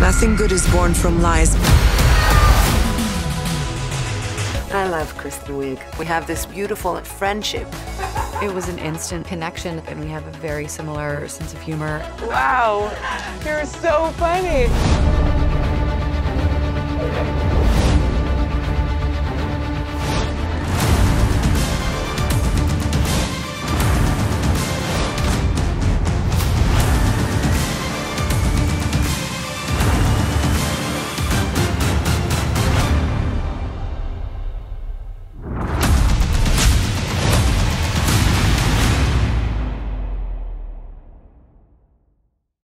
Nothing good is born from lies. I love Kristen Wiig. We have this beautiful friendship. It was an instant connection, and we have a very similar sense of humor. Wow, you're so funny.